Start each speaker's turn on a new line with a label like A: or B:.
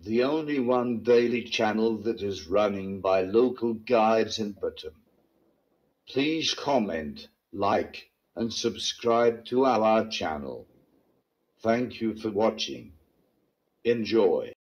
A: The only one daily channel that is running by local guides in Batam. Please comment, like, and subscribe to our channel. Thank you for watching. Enjoy.